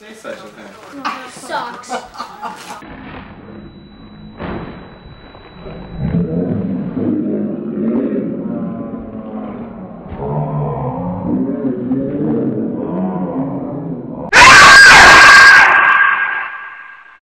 say such a thing. Socks.